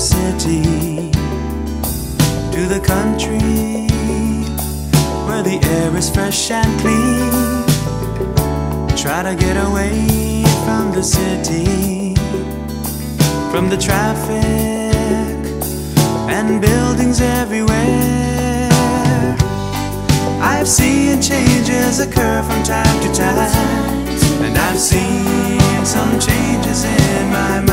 city to the country where the air is fresh and clean. Try to get away from the city, from the traffic and buildings everywhere. I've seen changes occur from time to time, and I've seen some changes in my mind.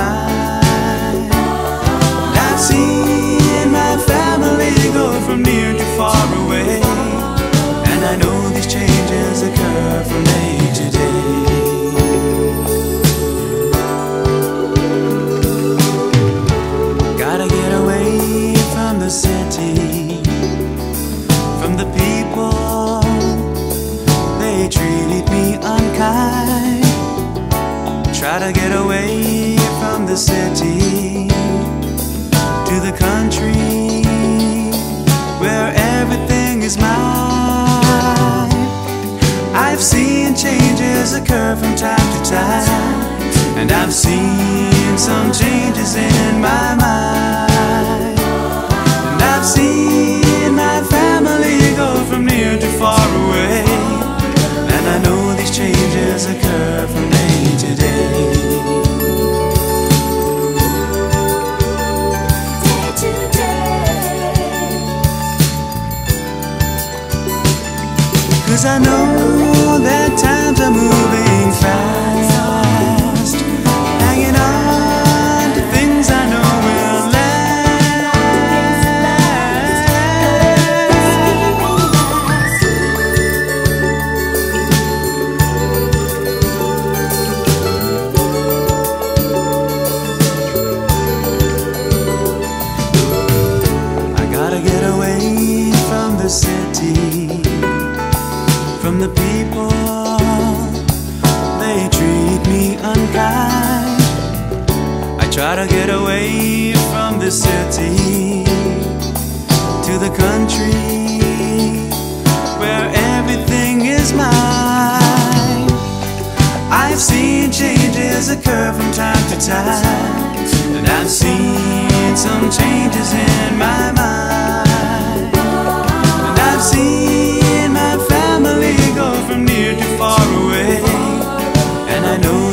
The city, from the people. They treated me unkind. Try to get away from the city to the country where everything is mine. I've seen changes occur from time to time, and I've seen some changes in Cause I know that times are moving fast. Hanging on to things I know will last. I gotta get away from the city, from the people. They treat me unkind. I try to get away from the city to the country where everything is mine. I've seen changes occur from time to time, and I've seen some changes in my know